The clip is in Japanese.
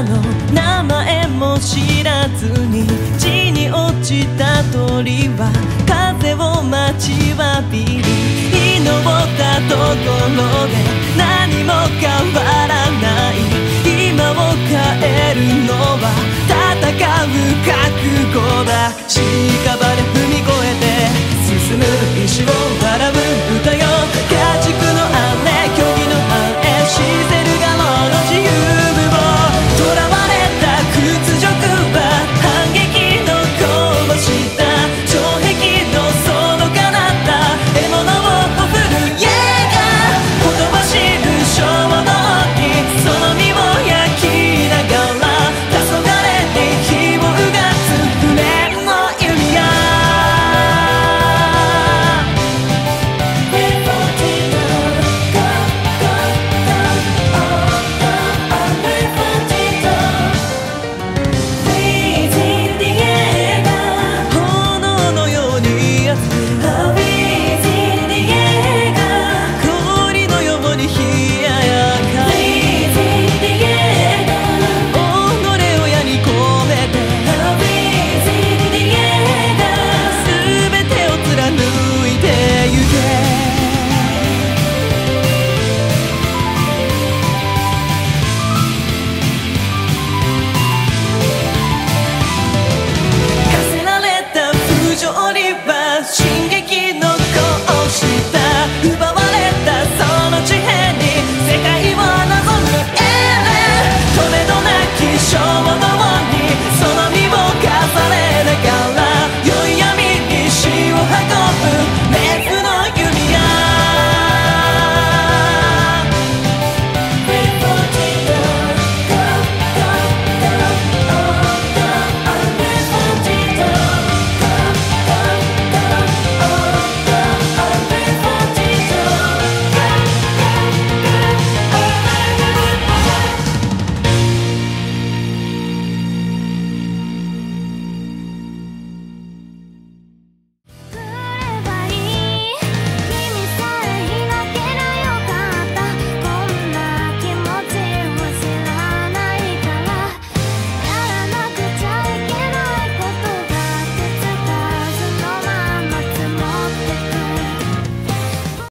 の名前も知らずに地に落ちた鳥は風を待ちわびる日のったところで何も変わらない。今を変えるのは戦う覚悟だ。